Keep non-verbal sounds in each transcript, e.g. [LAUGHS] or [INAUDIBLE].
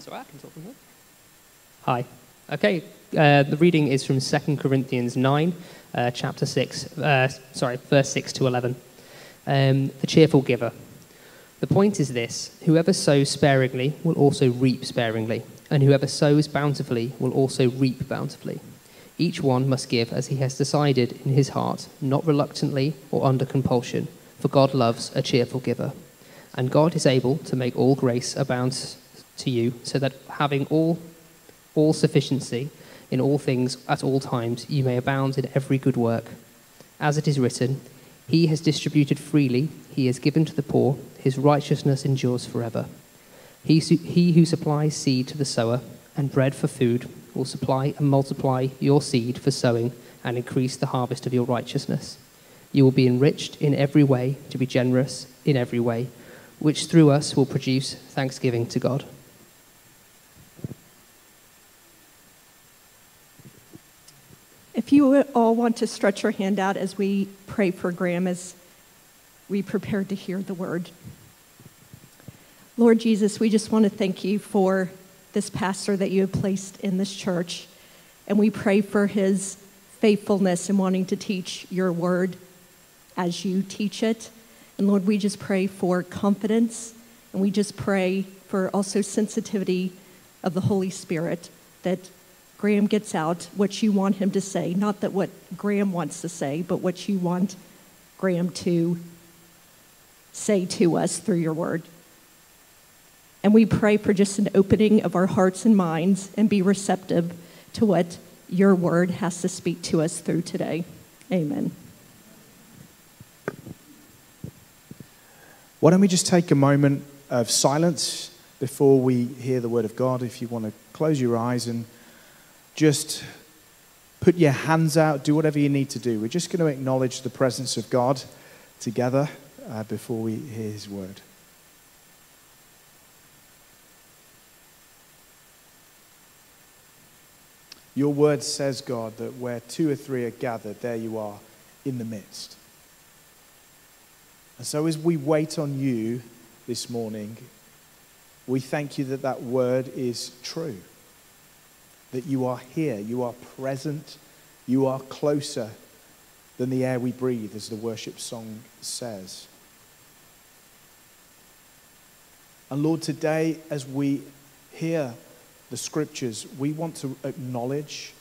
That's all right, I can talk from here. Hi. Okay, uh, the reading is from 2 Corinthians 9, uh, chapter 6, uh, sorry, verse 6 to 11. Um, the cheerful giver. The point is this whoever sows sparingly will also reap sparingly, and whoever sows bountifully will also reap bountifully. Each one must give as he has decided in his heart, not reluctantly or under compulsion, for God loves a cheerful giver. And God is able to make all grace abound to you, so that having all, all sufficiency in all things at all times, you may abound in every good work. As it is written, He has distributed freely, He has given to the poor, His righteousness endures forever. He, he who supplies seed to the sower and bread for food will supply and multiply your seed for sowing and increase the harvest of your righteousness. You will be enriched in every way to be generous in every way which through us will produce thanksgiving to God. If you all want to stretch your hand out as we pray for Graham as we prepare to hear the word. Lord Jesus, we just want to thank you for this pastor that you have placed in this church. And we pray for his faithfulness in wanting to teach your word as you teach it. And Lord, we just pray for confidence and we just pray for also sensitivity of the Holy Spirit that Graham gets out what you want him to say, not that what Graham wants to say, but what you want Graham to say to us through your word. And we pray for just an opening of our hearts and minds and be receptive to what your word has to speak to us through today. Amen. Why don't we just take a moment of silence before we hear the word of God? If you want to close your eyes and just put your hands out, do whatever you need to do. We're just going to acknowledge the presence of God together uh, before we hear his word. Your word says, God, that where two or three are gathered, there you are in the midst. And so, as we wait on you this morning, we thank you that that word is true. That you are here, you are present, you are closer than the air we breathe, as the worship song says. And Lord, today, as we hear the scriptures, we want to acknowledge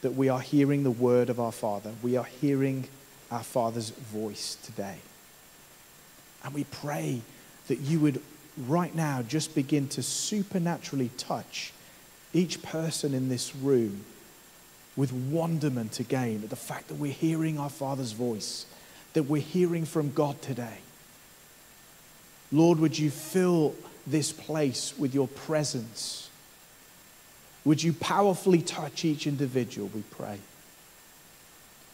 that we are hearing the word of our Father. We are hearing our Father's voice today. And we pray that you would right now just begin to supernaturally touch each person in this room with wonderment again at the fact that we're hearing our Father's voice, that we're hearing from God today. Lord, would you fill this place with your presence? Would you powerfully touch each individual, we pray?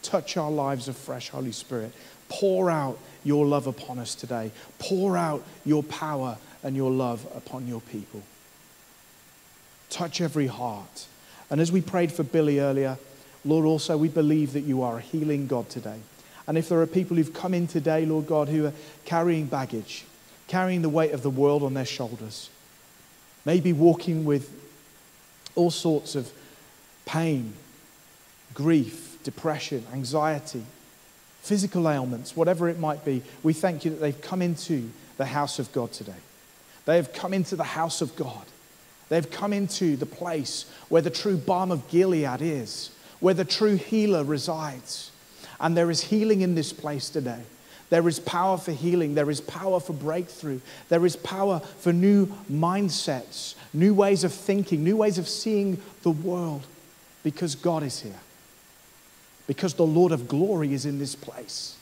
Touch our lives afresh, Holy Spirit. Pour out your love upon us today. Pour out your power and your love upon your people. Touch every heart. And as we prayed for Billy earlier, Lord, also we believe that you are a healing God today. And if there are people who've come in today, Lord God, who are carrying baggage, carrying the weight of the world on their shoulders, maybe walking with all sorts of pain, grief, depression, anxiety, physical ailments, whatever it might be, we thank you that they've come into the house of God today. They have come into the house of God. They've come into the place where the true balm of Gilead is, where the true healer resides. And there is healing in this place today. There is power for healing. There is power for breakthrough. There is power for new mindsets, new ways of thinking, new ways of seeing the world because God is here because the Lord of glory is in this place.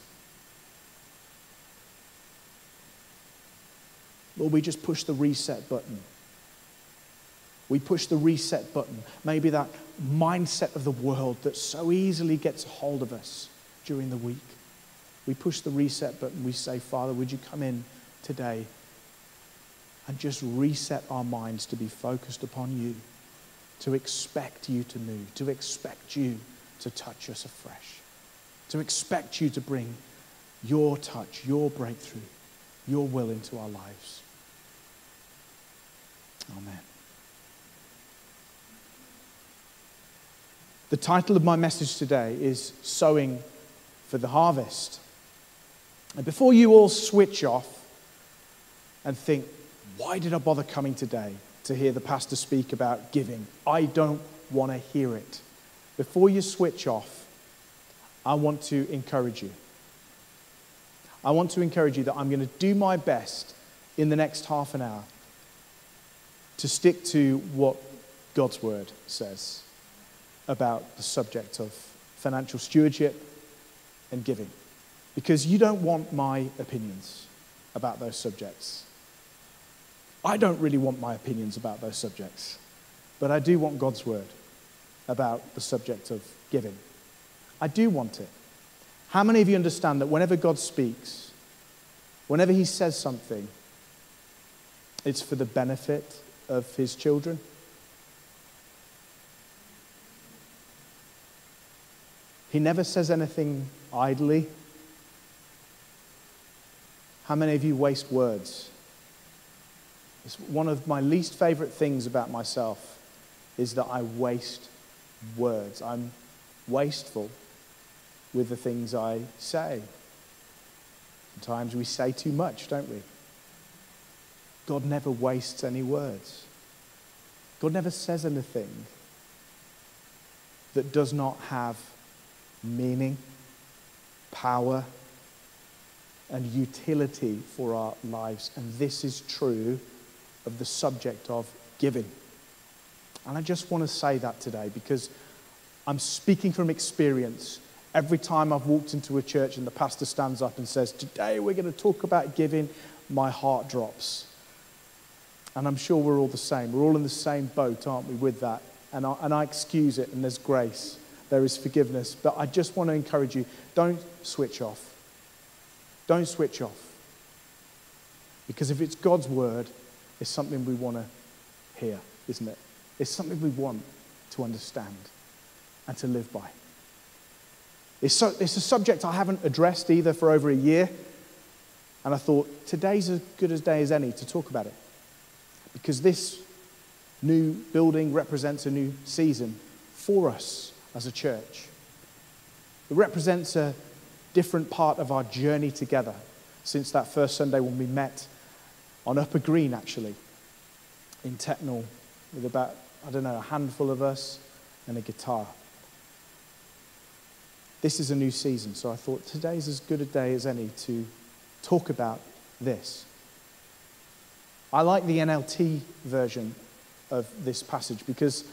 Lord, we just push the reset button. We push the reset button. Maybe that mindset of the world that so easily gets hold of us during the week. We push the reset button. We say, Father, would you come in today and just reset our minds to be focused upon you, to expect you to move, to expect you to touch us afresh, to expect you to bring your touch, your breakthrough, your will into our lives. Amen. The title of my message today is Sowing for the Harvest. And before you all switch off and think, why did I bother coming today to hear the pastor speak about giving? I don't want to hear it. Before you switch off, I want to encourage you. I want to encourage you that I'm going to do my best in the next half an hour to stick to what God's word says about the subject of financial stewardship and giving. Because you don't want my opinions about those subjects. I don't really want my opinions about those subjects, but I do want God's word about the subject of giving. I do want it. How many of you understand that whenever God speaks, whenever He says something, it's for the benefit of His children? He never says anything idly. How many of you waste words? It's one of my least favorite things about myself is that I waste words. I'm wasteful with the things I say. Sometimes we say too much, don't we? God never wastes any words. God never says anything that does not have meaning, power, and utility for our lives. And this is true of the subject of giving. And I just want to say that today because I'm speaking from experience. Every time I've walked into a church and the pastor stands up and says, Today we're going to talk about giving, my heart drops. And I'm sure we're all the same. We're all in the same boat, aren't we, with that? And I, and I excuse it, and there's grace there is forgiveness. But I just want to encourage you don't switch off. Don't switch off. Because if it's God's word, it's something we want to hear, isn't it? It's something we want to understand and to live by. It's, so, it's a subject I haven't addressed either for over a year. And I thought, today's as good a day as any to talk about it. Because this new building represents a new season for us as a church. It represents a different part of our journey together since that first Sunday when we met on Upper Green, actually, in Tettenhall, with about, I don't know, a handful of us and a guitar. This is a new season, so I thought today's as good a day as any to talk about this. I like the NLT version of this passage because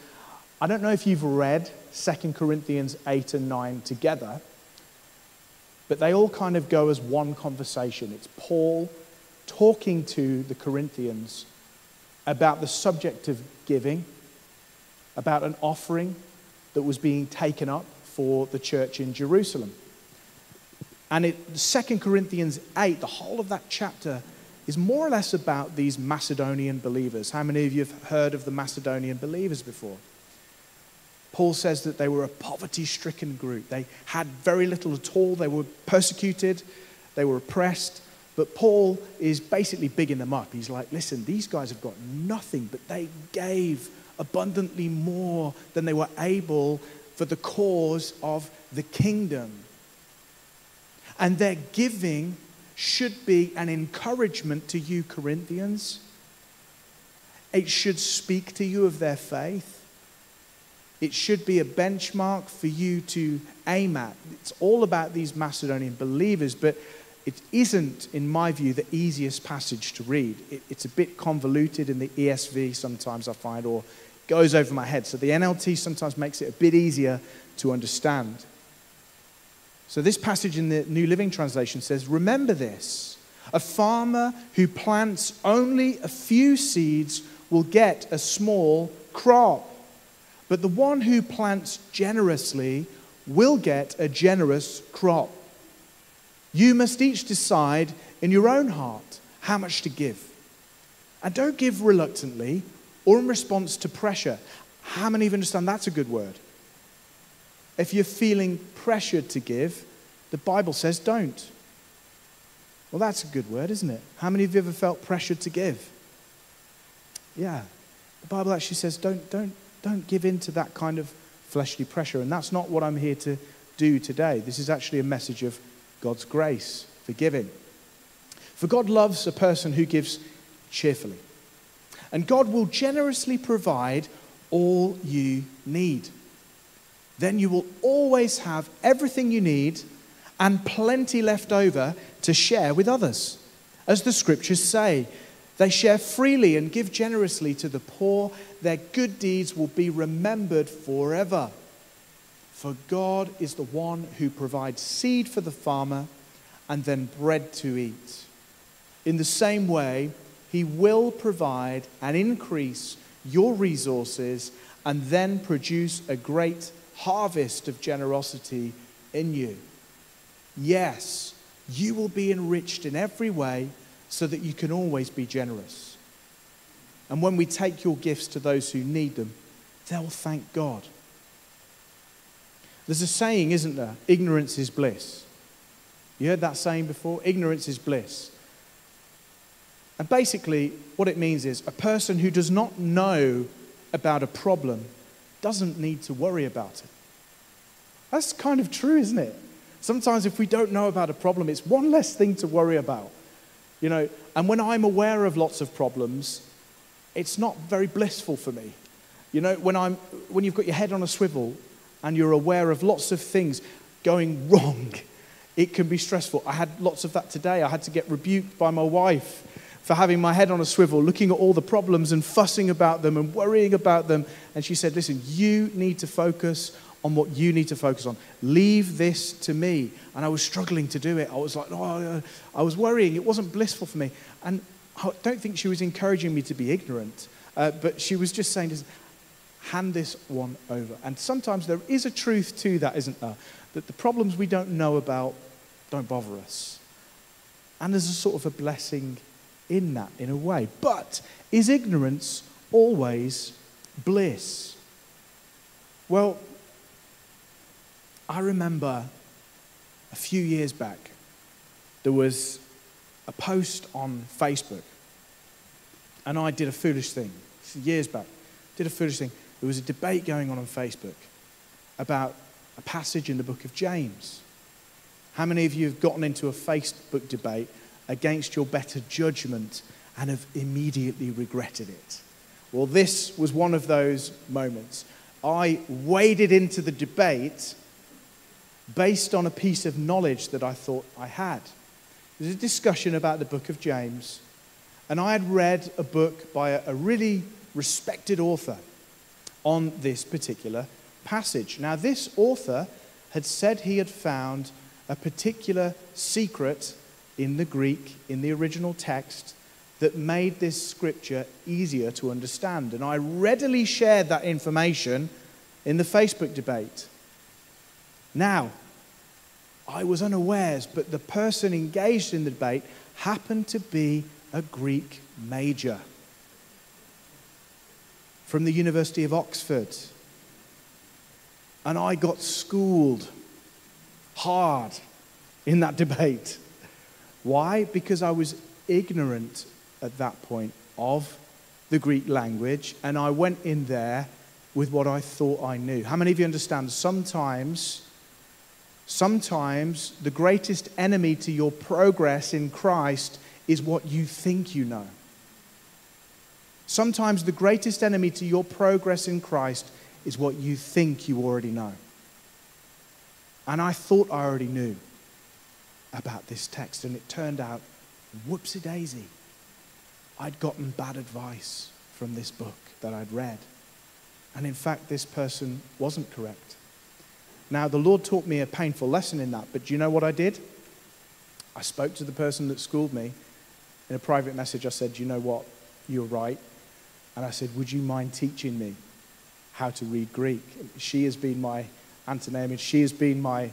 I don't know if you've read 2 Corinthians 8 and 9 together, but they all kind of go as one conversation. It's Paul talking to the Corinthians about the subject of giving, about an offering that was being taken up for the church in Jerusalem. And it, 2 Corinthians 8, the whole of that chapter is more or less about these Macedonian believers. How many of you have heard of the Macedonian believers before? Paul says that they were a poverty stricken group. They had very little at all. They were persecuted, they were oppressed. But Paul is basically bigging them up. He's like, listen, these guys have got nothing, but they gave abundantly more than they were able for the cause of the kingdom. And their giving should be an encouragement to you, Corinthians. It should speak to you of their faith. It should be a benchmark for you to aim at. It's all about these Macedonian believers, but it isn't, in my view, the easiest passage to read. It, it's a bit convoluted in the ESV sometimes, I find, or goes over my head. So the NLT sometimes makes it a bit easier to understand. So this passage in the New Living Translation says, Remember this a farmer who plants only a few seeds will get a small crop. But the one who plants generously will get a generous crop. You must each decide in your own heart how much to give. And don't give reluctantly or in response to pressure. How many of you understand that's a good word? If you're feeling pressured to give, the Bible says don't. Well, that's a good word, isn't it? How many of you ever felt pressured to give? Yeah. The Bible actually says don't, don't don't give in to that kind of fleshly pressure. And that's not what I'm here to do today. This is actually a message of God's grace, forgiving. For God loves a person who gives cheerfully. And God will generously provide all you need. Then you will always have everything you need and plenty left over to share with others. As the scriptures say, they share freely and give generously to the poor. Their good deeds will be remembered forever. For God is the one who provides seed for the farmer and then bread to eat. In the same way, He will provide and increase your resources and then produce a great harvest of generosity in you. Yes, you will be enriched in every way so that you can always be generous. And when we take your gifts to those who need them, they'll thank God. There's a saying, isn't there? Ignorance is bliss. You heard that saying before? Ignorance is bliss. And basically, what it means is a person who does not know about a problem doesn't need to worry about it. That's kind of true, isn't it? Sometimes, if we don't know about a problem, it's one less thing to worry about. You know, and when I'm aware of lots of problems, it's not very blissful for me. You know, when, I'm, when you've got your head on a swivel and you're aware of lots of things going wrong, it can be stressful. I had lots of that today. I had to get rebuked by my wife for having my head on a swivel, looking at all the problems and fussing about them and worrying about them. And she said, Listen, you need to focus on what you need to focus on. Leave this to me. And I was struggling to do it. I was like, oh, I was worrying. It wasn't blissful for me. And I don't think she was encouraging me to be ignorant, uh, but she was just saying, hand this one over. And sometimes there is a truth to that, isn't there? That the problems we don't know about don't bother us. And there's a sort of a blessing in that, in a way. But is ignorance always bliss? Well, I remember a few years back, there was a post on Facebook, and I did a foolish thing. Years back, did a foolish thing. There was a debate going on on Facebook about a passage in the book of James. How many of you have gotten into a Facebook debate against your better judgment and have immediately regretted it? Well, this was one of those moments. I waded into the debate based on a piece of knowledge that I thought I had. There's a discussion about the book of James, and I had read a book by a, a really respected author on this particular passage. Now, this author had said he had found a particular secret in the Greek, in the original text, that made this scripture easier to understand. And I readily shared that information in the Facebook debate. Now, I was unawares, but the person engaged in the debate happened to be a Greek major from the University of Oxford. And I got schooled hard in that debate. Why? Because I was ignorant at that point of the Greek language, and I went in there with what I thought I knew. How many of you understand? Sometimes, sometimes the greatest enemy to your progress in Christ is what you think you know. Sometimes the greatest enemy to your progress in Christ is what you think you already know. And I thought I already knew about this text, and it turned out, whoopsie daisy, I'd gotten bad advice from this book that I'd read. And in fact, this person wasn't correct. Now, the Lord taught me a painful lesson in that, but do you know what I did? I spoke to the person that schooled me. In a private message, I said, you know what? You're right. And I said, Would you mind teaching me how to read Greek? She has been my, Antonym, she has been my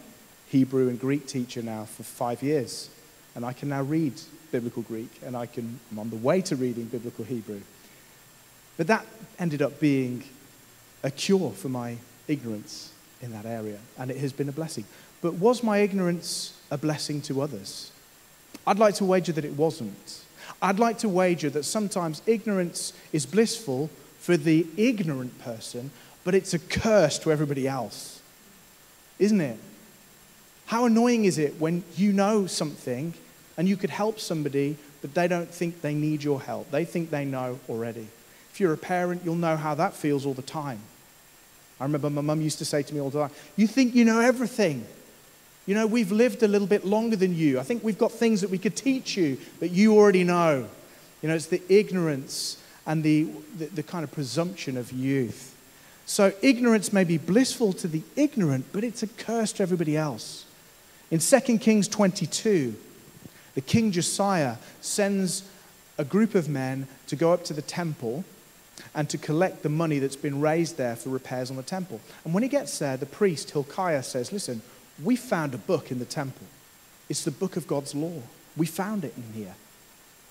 Hebrew and Greek teacher now for five years. And I can now read biblical Greek, and I can, I'm on the way to reading biblical Hebrew. But that ended up being a cure for my ignorance in that area, and it has been a blessing. But was my ignorance a blessing to others? I'd like to wager that it wasn't. I'd like to wager that sometimes ignorance is blissful for the ignorant person, but it's a curse to everybody else. Isn't it? How annoying is it when you know something and you could help somebody, but they don't think they need your help? They think they know already. If you're a parent, you'll know how that feels all the time. I remember my mum used to say to me all the time, You think you know everything. You know, we've lived a little bit longer than you. I think we've got things that we could teach you that you already know. You know, it's the ignorance and the, the, the kind of presumption of youth. So, ignorance may be blissful to the ignorant, but it's a curse to everybody else. In 2 Kings 22, the king Josiah sends a group of men to go up to the temple and to collect the money that's been raised there for repairs on the temple. And when he gets there, the priest Hilkiah says, Listen, we found a book in the temple. It's the book of God's law. We found it in here.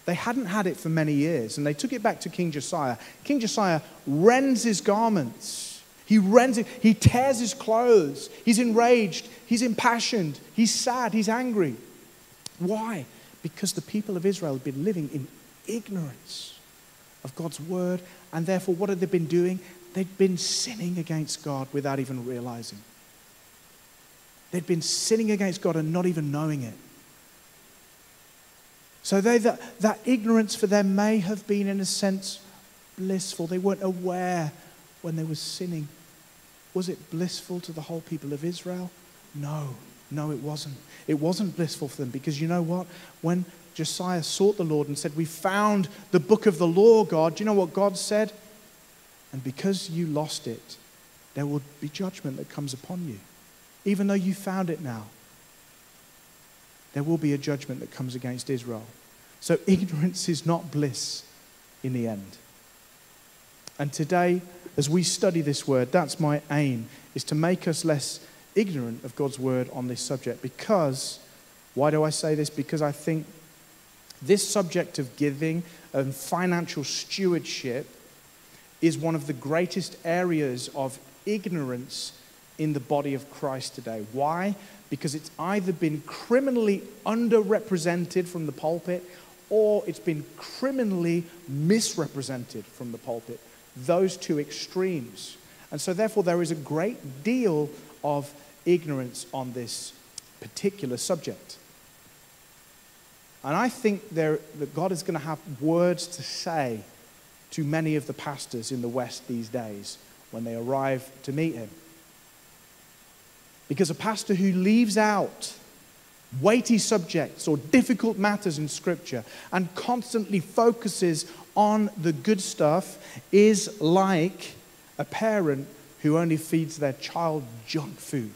They hadn't had it for many years, and they took it back to King Josiah. King Josiah rends his garments. He rends it. He tears his clothes. He's enraged. He's impassioned. He's sad. He's angry. Why? Because the people of Israel had been living in ignorance of God's word, and therefore, what had they been doing? They'd been sinning against God without even realizing. They'd been sinning against God and not even knowing it. So they, that, that ignorance for them may have been, in a sense, blissful. They weren't aware when they were sinning. Was it blissful to the whole people of Israel? No, no, it wasn't. It wasn't blissful for them because you know what? When Josiah sought the Lord and said, We found the book of the law, God, do you know what God said? And because you lost it, there will be judgment that comes upon you even though you found it now. There will be a judgment that comes against Israel. So [LAUGHS] ignorance is not bliss in the end. And today, as we study this word, that's my aim, is to make us less ignorant of God's word on this subject. Because, why do I say this? Because I think this subject of giving and financial stewardship is one of the greatest areas of ignorance in the body of Christ today. Why? Because it's either been criminally underrepresented from the pulpit or it's been criminally misrepresented from the pulpit. Those two extremes. And so, therefore, there is a great deal of ignorance on this particular subject. And I think there, that God is going to have words to say to many of the pastors in the West these days when they arrive to meet Him. Because a pastor who leaves out weighty subjects or difficult matters in Scripture and constantly focuses on the good stuff is like a parent who only feeds their child junk food.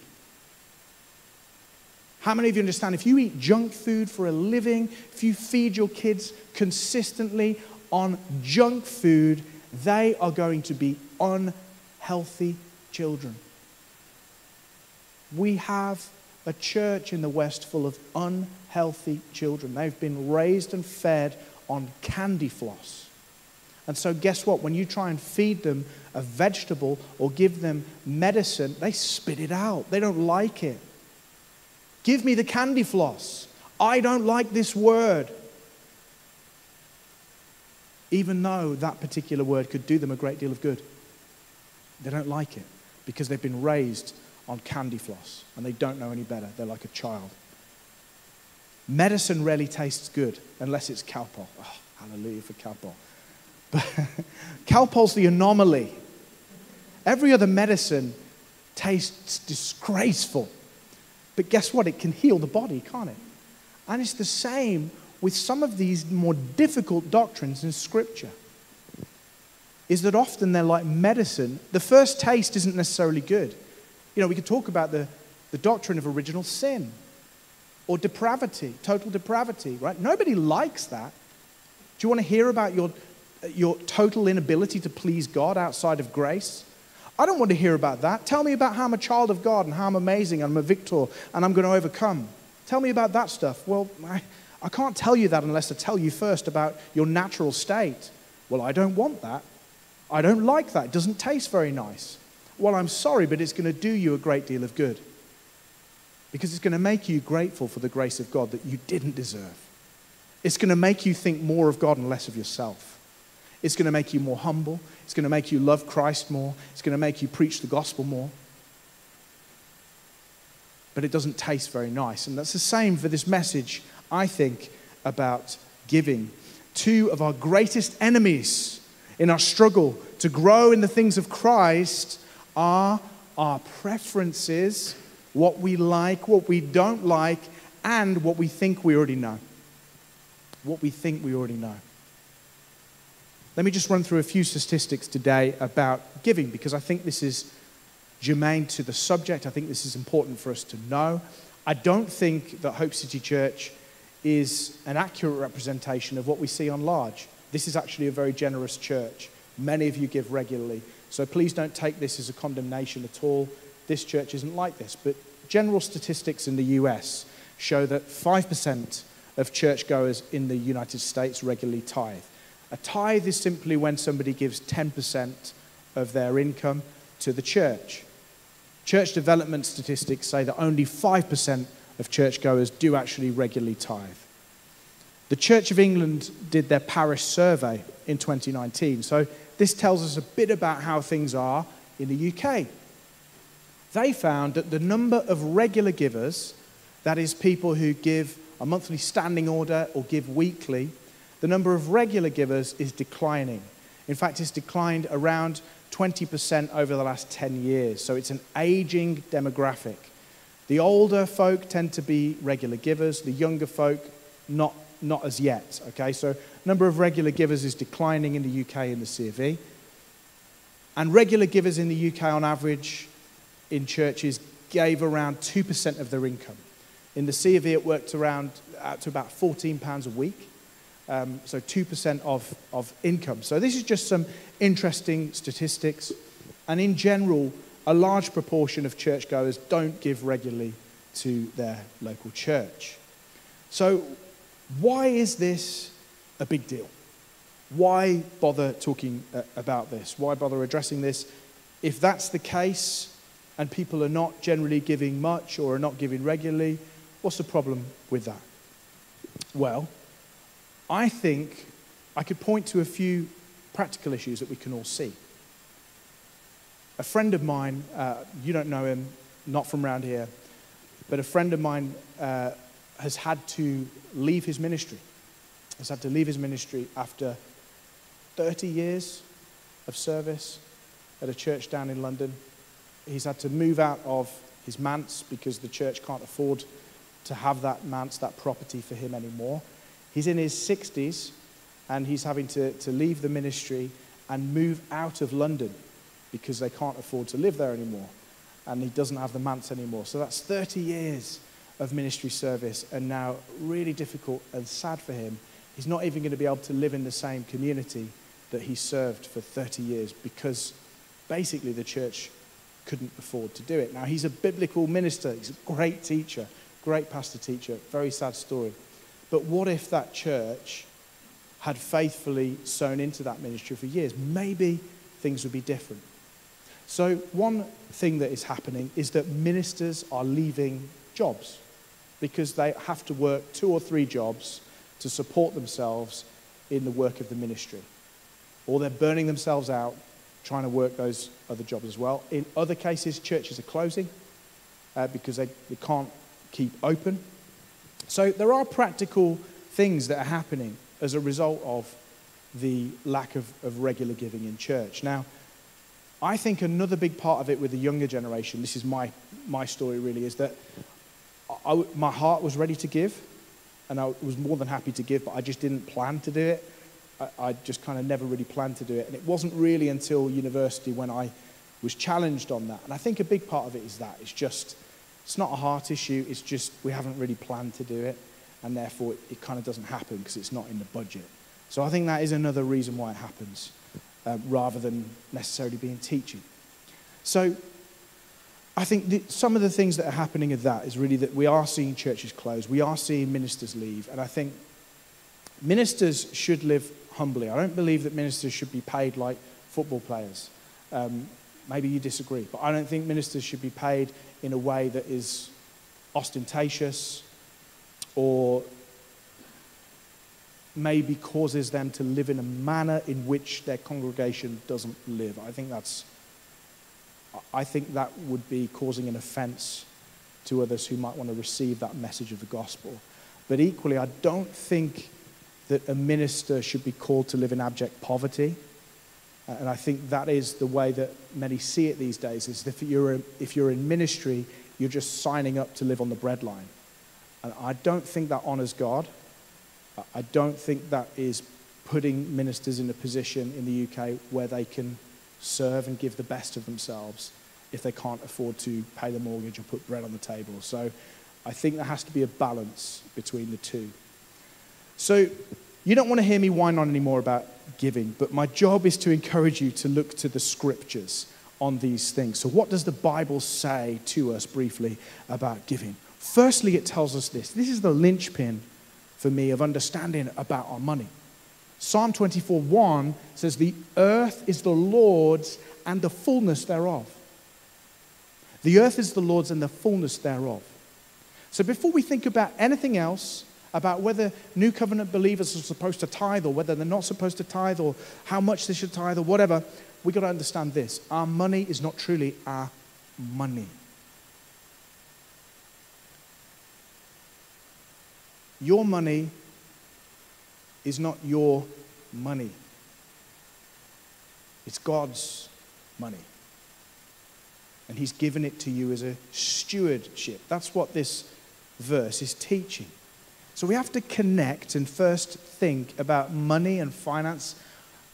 How many of you understand if you eat junk food for a living, if you feed your kids consistently on junk food, they are going to be unhealthy children? We have a church in the West full of unhealthy children. They've been raised and fed on candy floss. And so, guess what? When you try and feed them a vegetable or give them medicine, they spit it out. They don't like it. Give me the candy floss. I don't like this word. Even though that particular word could do them a great deal of good, they don't like it because they've been raised on candy floss and they don't know any better. They're like a child. Medicine rarely tastes good unless it's Calpol. Oh, hallelujah for Calpol. But [LAUGHS] Calpol's the anomaly. Every other medicine tastes disgraceful. But guess what? It can heal the body, can't it? And it's the same with some of these more difficult doctrines in Scripture. Is that often they're like medicine. The first taste isn't necessarily good. You know, we could talk about the, the doctrine of original sin or depravity, total depravity, right? Nobody likes that. Do you want to hear about your, your total inability to please God outside of grace? I don't want to hear about that. Tell me about how I'm a child of God and how I'm amazing and I'm a victor and I'm going to overcome. Tell me about that stuff. Well, I, I can't tell you that unless I tell you first about your natural state. Well, I don't want that. I don't like that. It doesn't taste very nice. Well, I'm sorry, but it's going to do you a great deal of good. Because it's going to make you grateful for the grace of God that you didn't deserve. It's going to make you think more of God and less of yourself. It's going to make you more humble. It's going to make you love Christ more. It's going to make you preach the gospel more. But it doesn't taste very nice. And that's the same for this message, I think, about giving. Two of our greatest enemies in our struggle to grow in the things of Christ are our preferences, what we like, what we don't like, and what we think we already know. What we think we already know. Let me just run through a few statistics today about giving because I think this is germane to the subject. I think this is important for us to know. I don't think that Hope City Church is an accurate representation of what we see on large. This is actually a very generous church. Many of you give regularly. So please don't take this as a condemnation at all. This church isn't like this. But general statistics in the US show that 5% of churchgoers in the United States regularly tithe. A tithe is simply when somebody gives 10% of their income to the church. Church development statistics say that only 5% of churchgoers do actually regularly tithe. The Church of England did their parish survey in 2019, so this tells us a bit about how things are in the UK. They found that the number of regular givers, that is, people who give a monthly standing order or give weekly, the number of regular givers is declining. In fact, it's declined around 20% over the last 10 years. So it's an aging demographic. The older folk tend to be regular givers, the younger folk, not, not as yet. Okay, so number of regular givers is declining in the UK in the CFE. And regular givers in the UK, on average, in churches, gave around 2% of their income. In the C of E, it worked around out to about £14 a week. Um, so 2% of, of income. So this is just some interesting statistics. And in general, a large proportion of churchgoers don't give regularly to their local church. So, why is this a big deal? Why bother talking uh, about this? Why bother addressing this? If that's the case and people are not generally giving much or are not giving regularly, what's the problem with that? Well, I think I could point to a few practical issues that we can all see. A friend of mine, uh, you don't know him, not from around here, but a friend of mine uh, has had to leave his ministry. Has had to leave his ministry after 30 years of service at a church down in London. He's had to move out of his manse because the church can't afford to have that manse, that property for him anymore. He's in his 60s and he's having to, to leave the ministry and move out of London because they can't afford to live there anymore. And he doesn't have the manse anymore. So that's 30 years of ministry service and now really difficult and sad for him. He's not even going to be able to live in the same community that he served for 30 years because basically the church couldn't afford to do it. Now, he's a biblical minister, he's a great teacher, great pastor teacher, very sad story. But what if that church had faithfully sown into that ministry for years? Maybe things would be different. So, one thing that is happening is that ministers are leaving jobs because they have to work two or three jobs to support themselves in the work of the ministry. Or they're burning themselves out trying to work those other jobs as well. In other cases, churches are closing uh, because they, they can't keep open. So there are practical things that are happening as a result of the lack of, of regular giving in church. Now, I think another big part of it with the younger generation, this is my, my story really, is that I, my heart was ready to give and I was more than happy to give, but I just didn't plan to do it. I, I just kind of never really planned to do it. And it wasn't really until university when I was challenged on that. And I think a big part of it is that. It's just it's not a heart issue, it's just we haven't really planned to do it, and therefore it, it kind of doesn't happen because it's not in the budget. So I think that is another reason why it happens, uh, rather than necessarily being teaching. So I think the, some of the things that are happening of that is really that we are seeing churches close, we are seeing ministers leave, and I think ministers should live humbly. I don't believe that ministers should be paid like football players. Um, maybe you disagree, but I don't think ministers should be paid in a way that is ostentatious or maybe causes them to live in a manner in which their congregation doesn't live. I think that's I think that would be causing an offense to others who might want to receive that message of the gospel. But equally, I don't think that a minister should be called to live in abject poverty. Uh, and I think that is the way that many see it these days is if you're, if you're in ministry, you're just signing up to live on the breadline. And I don't think that honors God. I don't think that is putting ministers in a position in the UK where they can serve and give the best of themselves if they can't afford to pay the mortgage or put bread on the table. So I think there has to be a balance between the two. So you don't want to hear me whine on anymore about giving, but my job is to encourage you to look to the scriptures on these things. So, what does the Bible say to us briefly about giving? Firstly, it tells us this this is the linchpin for me of understanding about our money. Psalm 24 1 says, The earth is the Lord's and the fullness thereof. The earth is the Lord's and the fullness thereof. So before we think about anything else, about whether new covenant believers are supposed to tithe or whether they're not supposed to tithe or how much they should tithe or whatever, we've got to understand this. Our money is not truly our money. Your money is not your money, it's God's money. And He's given it to you as a stewardship. That's what this verse is teaching. So we have to connect and first think about money and finance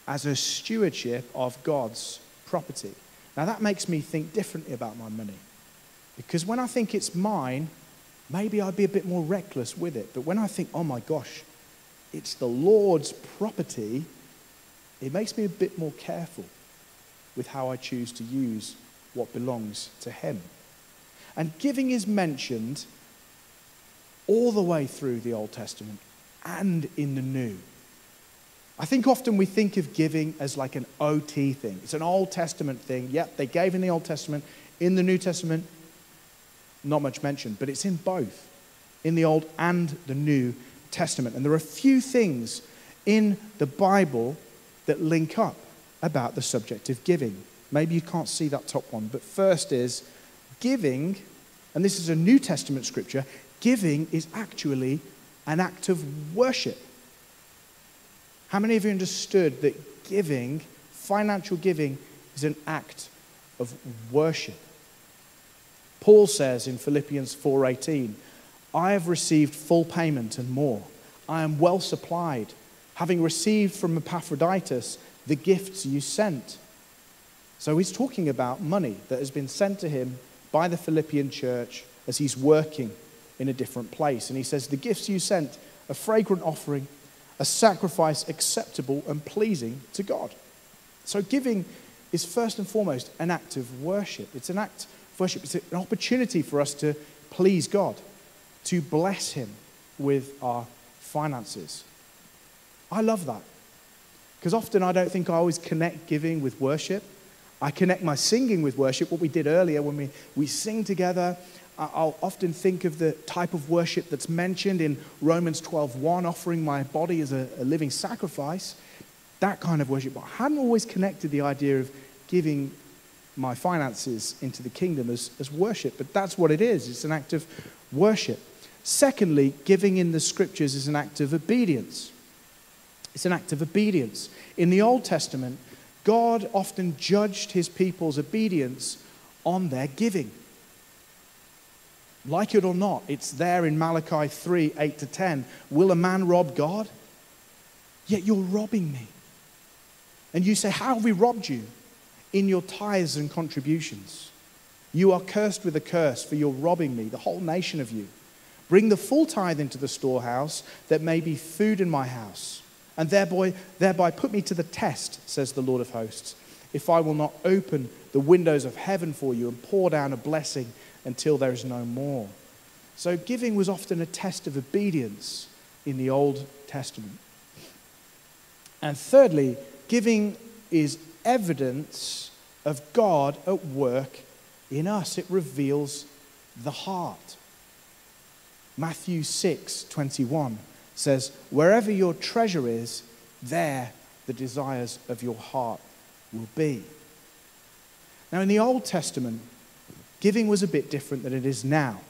as a stewardship of God's property. Now that makes me think differently about my money. Because when I think it's mine, maybe I'd be a bit more reckless with it. But when I think, oh my gosh, it's the Lord's property, it makes me a bit more careful with how I choose to use what belongs to Him. And giving is mentioned all the way through the Old Testament and in the New. I think often we think of giving as like an OT thing. It's an Old Testament thing. Yep, they gave in the Old Testament. In the New Testament, not much mentioned, but it's in both, in the Old and the New Testament. And there are a few things in the Bible that link up about the subject of giving. Maybe you can't see that top one, but first is giving, and this is a New Testament scripture, giving is actually an act of worship. How many of you understood that giving, financial giving, is an act of worship? Paul says in Philippians 4:18, I have received full payment and more. I am well supplied, having received from Epaphroditus the gifts you sent. So he's talking about money that has been sent to him by the Philippian church as he's working in a different place. And he says, The gifts you sent, a fragrant offering, a sacrifice acceptable and pleasing to God. So giving is first and foremost an act of worship. It's an act of worship, it's an opportunity for us to please God, to bless Him with our finances. I love that. Because often I don't think I always connect giving with worship. I connect my singing with worship, what we did earlier when we, we sing together. I'll often think of the type of worship that's mentioned in Romans 12:1, offering my body as a, a living sacrifice. That kind of worship. But I hadn't always connected the idea of giving my finances into the kingdom as, as worship. But that's what it is. It's an act of worship. Secondly, giving in the scriptures is an act of obedience. It's an act of obedience. In the Old Testament, God often judged his people's obedience on their giving. Like it or not, it's there in Malachi 3 8 to 10. Will a man rob God? Yet you're robbing me. And you say, How have we robbed you? In your tithes and contributions. You are cursed with a curse, for you're robbing me, the whole nation of you. Bring the full tithe into the storehouse, that may be food in my house and thereby, thereby put me to the test, says the Lord of hosts, if I will not open the windows of heaven for you and pour down a blessing until there is no more. So, giving was often a test of obedience in the Old Testament. And thirdly, giving is evidence of God at work in us, it reveals the heart. Matthew 6 21 says, Wherever your treasure is, there the desires of your heart will be. Now, in the Old Testament, giving was a bit different than it is now.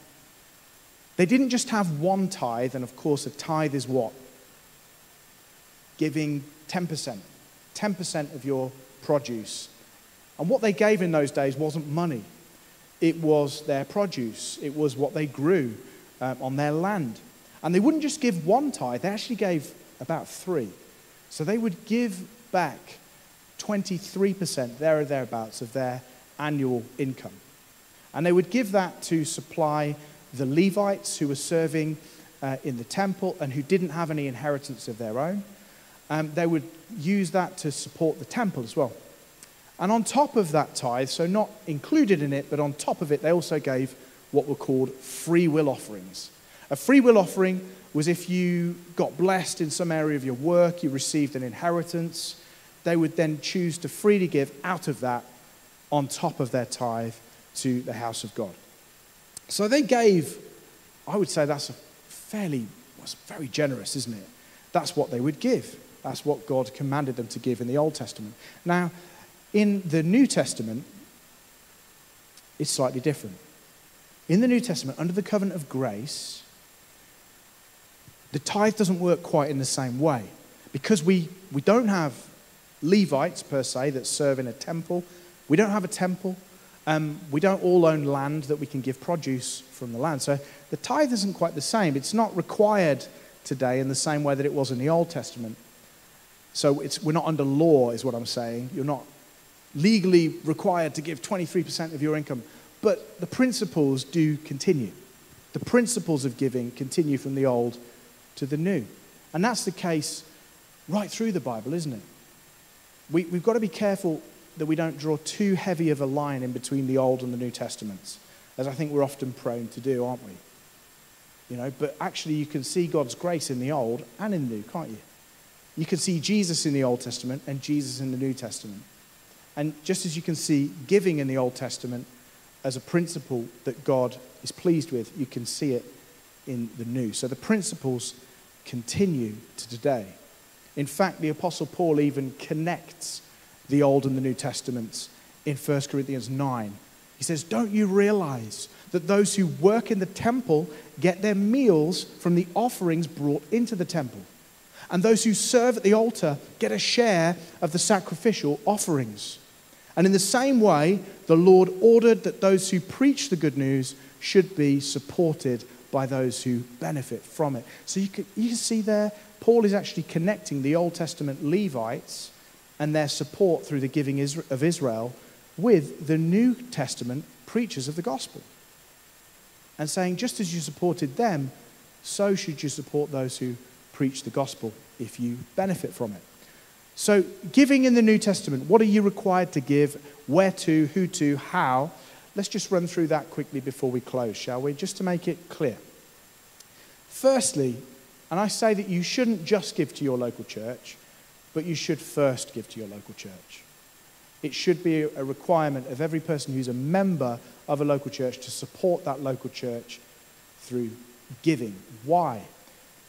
They didn't just have one tithe, and of course, a tithe is what? Giving 10%. 10% of your produce. And what they gave in those days wasn't money, it was their produce, it was what they grew um, on their land. And they wouldn't just give one tithe, they actually gave about three. So they would give back 23%, there or thereabouts, of their annual income. And they would give that to supply the Levites who were serving uh, in the temple and who didn't have any inheritance of their own. Um, they would use that to support the temple as well. And on top of that tithe, so not included in it, but on top of it, they also gave what were called free will offerings. A free will offering was if you got blessed in some area of your work, you received an inheritance, they would then choose to freely give out of that on top of their tithe to the house of God. So they gave, I would say that's a fairly, was very generous, isn't it? That's what they would give. That's what God commanded them to give in the Old Testament. Now, in the New Testament, it's slightly different. In the New Testament, under the covenant of grace, the tithe doesn't work quite in the same way. Because we, we don't have Levites, per se, that serve in a temple, we don't have a temple. Um, we don't all own land that we can give produce from the land. So the tithe isn't quite the same. It's not required today in the same way that it was in the Old Testament. So we're not under law, is what I'm saying. You're not legally required to give 23% of your income. But the principles do continue. The principles of giving continue from the old to the new. And that's the case right through the Bible, isn't it? We, have got to be careful that we don't draw too heavy of a line in between the Old and the New Testaments, as I think we're often prone to do, aren't we? You know, but actually, you can see God's grace in the Old and in the New, can't you? You can see Jesus in the Old Testament and Jesus in the New Testament. And just as you can see giving in the Old Testament as a principle that God is pleased with, you can see it in the New. So the principles continue to today. In fact, the Apostle Paul even connects the Old and the New Testaments in 1 Corinthians 9. He says, Don't you realize that those who work in the temple get their meals from the offerings brought into the temple? And those who serve at the altar get a share of the sacrificial offerings. And in the same way, the Lord ordered that those who preach the good news should be supported by those who benefit from it. So you can, you can see there, Paul is actually connecting the Old Testament Levites and their support through the giving of Israel with the New Testament preachers of the gospel. And saying, just as you supported them, so should you support those who preach the gospel if you benefit from it. So, giving in the New Testament, what are you required to give? Where to? Who to? How? Let's just run through that quickly before we close, shall we? Just to make it clear. Firstly, and I say that you shouldn't just give to your local church, but you should first give to your local church. It should be a requirement of every person who's a member of a local church to support that local church through giving. Why?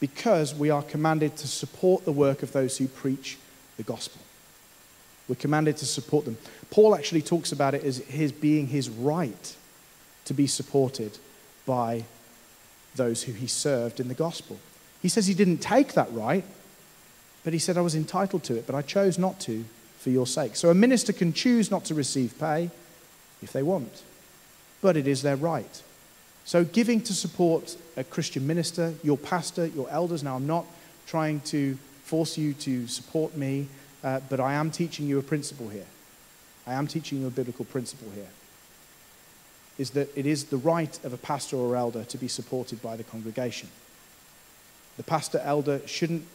Because we are commanded to support the work of those who preach the gospel. We're commanded to support them. Paul actually talks about it as his being his right to be supported by those who he served in the gospel. He says he didn't take that right, but he said, I was entitled to it, but I chose not to for your sake. So a minister can choose not to receive pay if they want, but it is their right. So giving to support a Christian minister, your pastor, your elders. Now, I'm not trying to force you to support me, uh, but I am teaching you a principle here. I am teaching you a biblical principle here. Is that it is the right of a pastor or elder to be supported by the congregation. The pastor elder shouldn't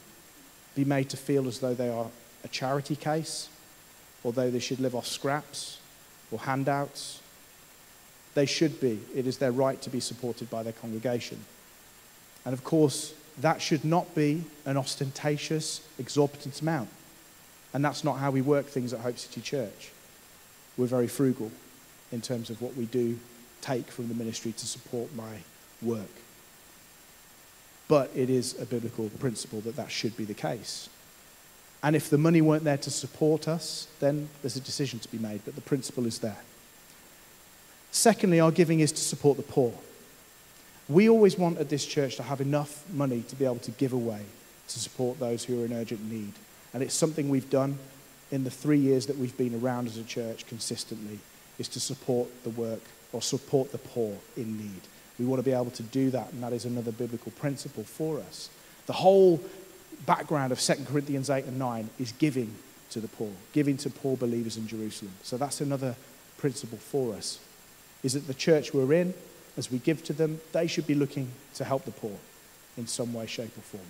be made to feel as though they are a charity case, although they should live off scraps or handouts. They should be. It is their right to be supported by their congregation. And of course, that should not be an ostentatious, exorbitant amount. And that's not how we work things at Hope City Church. We're very frugal in terms of what we do take from the ministry to support my work. But it is a biblical principle that that should be the case. And if the money weren't there to support us, then there's a decision to be made, but the principle is there. Secondly, our giving is to support the poor. We always want at this church to have enough money to be able to give away to support those who are in urgent need. And it's something we've done in the three years that we've been around as a church consistently, is to support the work or support the poor in need. We want to be able to do that, and that is another biblical principle for us. The whole background of 2 Corinthians 8 and 9 is giving to the poor, giving to poor believers in Jerusalem. So that's another principle for us. Is that the church we're in, as we give to them, they should be looking to help the poor in some way, shape, or form.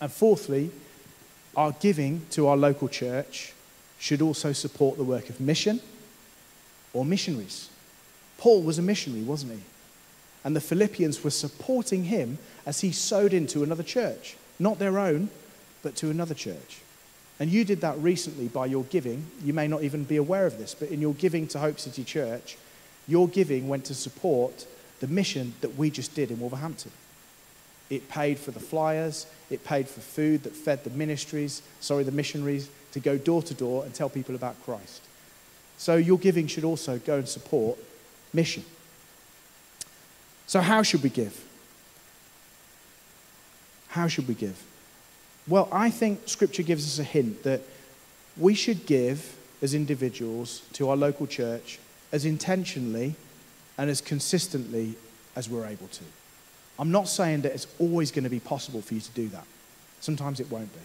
And fourthly, our giving to our local church should also support the work of mission or missionaries. Paul was a missionary, wasn't he? And the Philippians were supporting him as he sowed into another church, not their own, but to another church. And you did that recently by your giving. You may not even be aware of this, but in your giving to Hope City Church, your giving went to support the mission that we just did in Wolverhampton. It paid for the flyers, it paid for food that fed the ministries, sorry, the missionaries, to go door to door and tell people about Christ. So your giving should also go and support mission. So, how should we give? How should we give? Well, I think Scripture gives us a hint that we should give as individuals to our local church as intentionally and as consistently as we're able to. I'm not saying that it's always going to be possible for you to do that. Sometimes it won't be.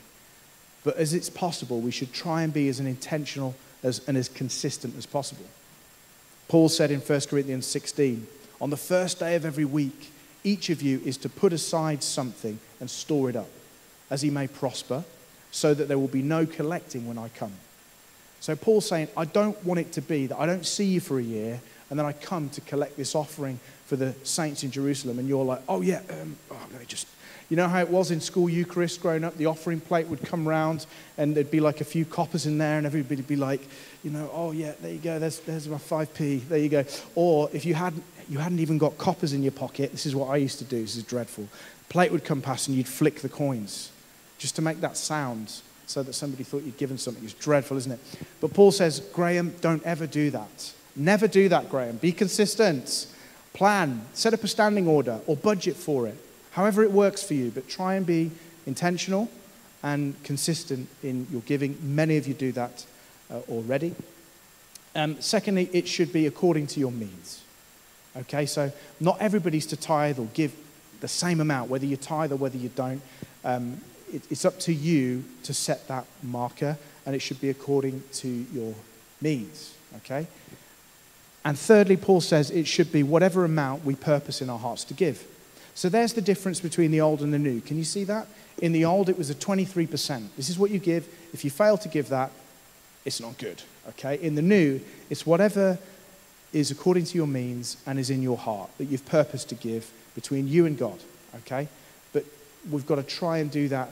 But as it's possible, we should try and be as intentional as, and as consistent as possible. Paul said in 1 Corinthians 16, on the first day of every week, each of you is to put aside something and store it up, as he may prosper, so that there will be no collecting when I come. So Paul's saying, I don't want it to be that I don't see you for a year and then I come to collect this offering for the saints in Jerusalem, and you're like, oh yeah, um, oh, let me just. You know how it was in school Eucharist growing up? The offering plate would come round and there'd be like a few coppers in there, and everybody'd be like, you know, oh yeah, there you go, there's, there's my 5p, there you go. Or if you hadn't, you hadn't even got coppers in your pocket, this is what I used to do, this is dreadful. Plate would come past and you'd flick the coins just to make that sound so that somebody thought you'd given something. It's dreadful, isn't it? But Paul says, Graham, don't ever do that. Never do that, Graham. Be consistent. Plan, set up a standing order or budget for it, however it works for you, but try and be intentional and consistent in your giving. Many of you do that uh, already. Um, secondly, it should be according to your means. Okay, so not everybody's to tithe or give the same amount, whether you tithe or whether you don't. Um, it, it's up to you to set that marker, and it should be according to your means. Okay? And thirdly, Paul says it should be whatever amount we purpose in our hearts to give. So there's the difference between the old and the new. Can you see that? In the old, it was a 23%. This is what you give. If you fail to give that, it's not good. Okay? In the new, it's whatever is according to your means and is in your heart that you've purposed to give between you and God. Okay? But we've got to try and do that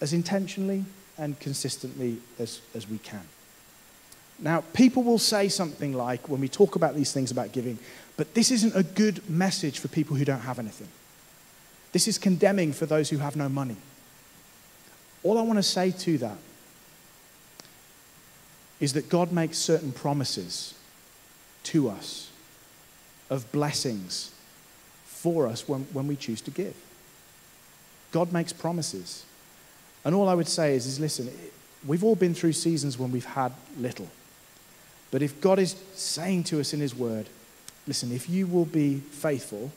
as intentionally and consistently as, as we can. Now, people will say something like, when we talk about these things about giving, but this isn't a good message for people who don't have anything. This is condemning for those who have no money. All I want to say to that is that God makes certain promises to us of blessings for us when, when we choose to give. God makes promises. And all I would say is, is listen, we've all been through seasons when we've had little. But if God is saying to us in His Word, listen, if you will be faithful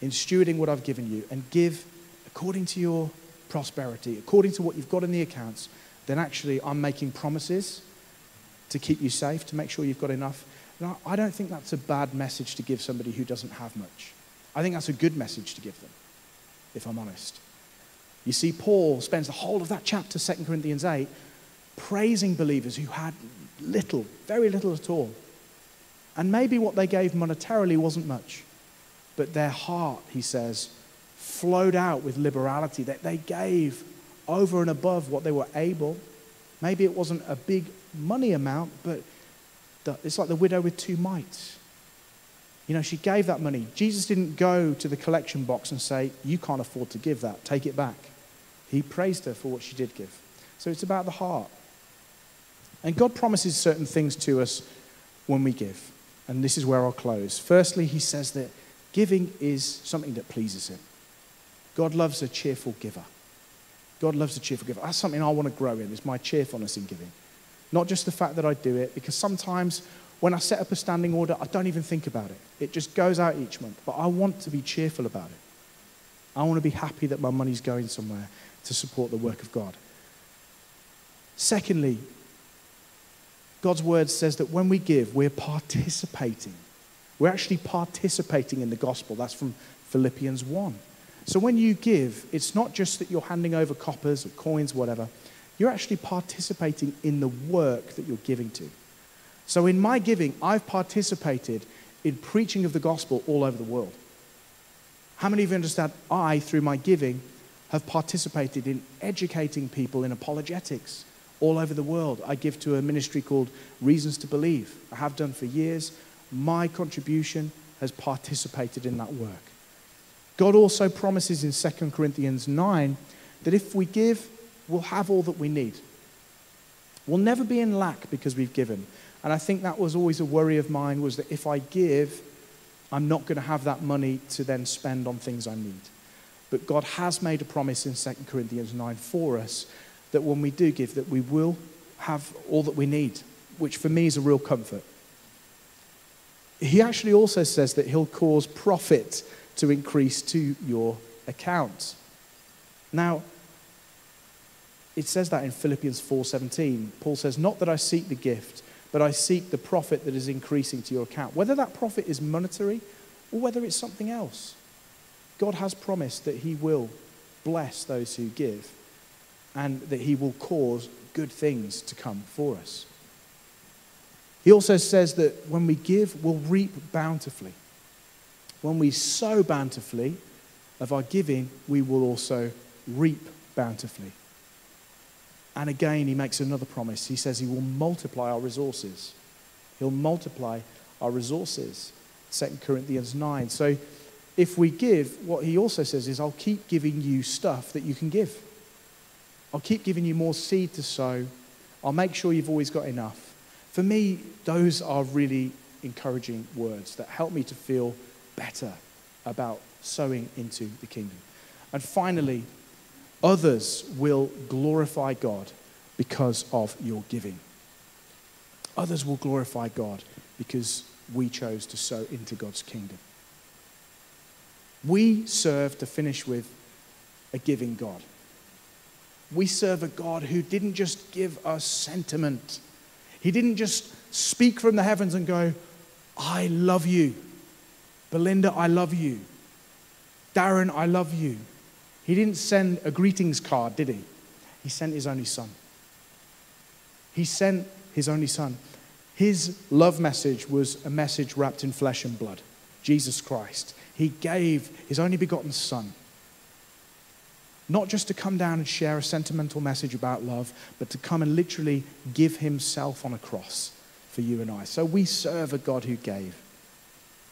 in stewarding what I've given you and give according to your prosperity, according to what you've got in the accounts, then actually I'm making promises to keep you safe, to make sure you've got enough. I don't think that's a bad message to give somebody who doesn't have much. I think that's a good message to give them, if I'm honest. You see, Paul spends the whole of that chapter, 2 Corinthians 8, praising believers who had little, very little at all. And maybe what they gave monetarily wasn't much, but their heart, he says, flowed out with liberality. That they gave over and above what they were able. Maybe it wasn't a big money amount, but it's like the widow with two mites. You know, she gave that money. Jesus didn't go to the collection box and say, You can't afford to give that, take it back. He praised her for what she did give. So it's about the heart. And God promises certain things to us when we give. And this is where I'll close. Firstly, He says that giving is something that pleases Him. God loves a cheerful giver. God loves a cheerful giver. That's something I want to grow in, is my cheerfulness in giving. Not just the fact that I do it, because sometimes when I set up a standing order, I don't even think about it. It just goes out each month. But I want to be cheerful about it. I want to be happy that my money's going somewhere to support the work of God. Secondly, God's word says that when we give, we're participating. We're actually participating in the gospel. That's from Philippians 1. So when you give, it's not just that you're handing over coppers or coins, whatever. You're actually participating in the work that you're giving to. So in my giving, I've participated in preaching of the gospel all over the world. How many of you understand I, through my giving, have participated in educating people in apologetics all over the world? I give to a ministry called Reasons to Believe. I have done for years. My contribution has participated in that work. God also promises in 2 Corinthians 9 that if we give, we'll have all that we need. We'll never be in lack because we've given. And I think that was always a worry of mine was that if I give, I'm not going to have that money to then spend on things I need. But God has made a promise in 2 Corinthians 9 for us that when we do give, that we will have all that we need, which for me is a real comfort. He actually also says that he'll cause profit to increase to your account. Now, it says that in Philippians 4:17. Paul says, "Not that I seek the gift, but I seek the profit that is increasing to your account." Whether that profit is monetary or whether it's something else. God has promised that he will bless those who give and that he will cause good things to come for us. He also says that when we give, we'll reap bountifully. When we sow bountifully of our giving, we will also reap bountifully. And again, he makes another promise. He says he will multiply our resources. He'll multiply our resources. 2 Corinthians 9. So if we give, what he also says is, I'll keep giving you stuff that you can give. I'll keep giving you more seed to sow. I'll make sure you've always got enough. For me, those are really encouraging words that help me to feel better about sowing into the kingdom. And finally, Others will glorify God because of your giving. Others will glorify God because we chose to sow into God's kingdom. We serve, to finish with, a giving God. We serve a God who didn't just give us sentiment, He didn't just speak from the heavens and go, I love you. Belinda, I love you. Darren, I love you. He didn't send a greetings card, did he? He sent his only son. He sent his only son. His love message was a message wrapped in flesh and blood Jesus Christ. He gave his only begotten son. Not just to come down and share a sentimental message about love, but to come and literally give himself on a cross for you and I. So we serve a God who gave.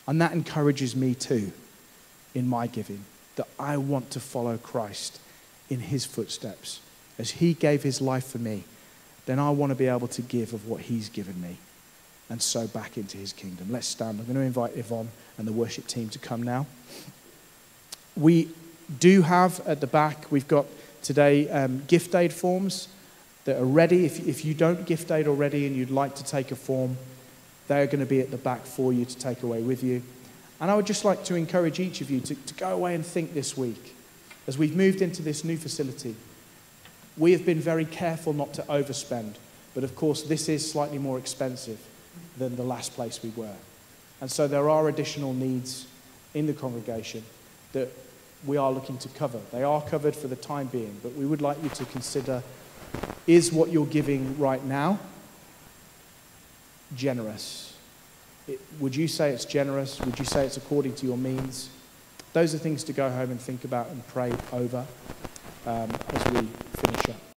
And that encourages me too in my giving that I want to follow Christ in his footsteps. As he gave his life for me, then I want to be able to give of what he's given me and sow back into his kingdom. Let's stand. I'm going to invite Yvonne and the worship team to come now. We do have at the back, we've got today um, gift aid forms that are ready. If, if you don't gift aid already and you'd like to take a form, they're going to be at the back for you to take away with you. And I would just like to encourage each of you to, to go away and think this week. As we've moved into this new facility, we have been very careful not to overspend. But of course, this is slightly more expensive than the last place we were. And so there are additional needs in the congregation that we are looking to cover. They are covered for the time being, but we would like you to consider is what you're giving right now generous? It, would you say it's generous? Would you say it's according to your means? Those are things to go home and think about and pray over um, as we finish up.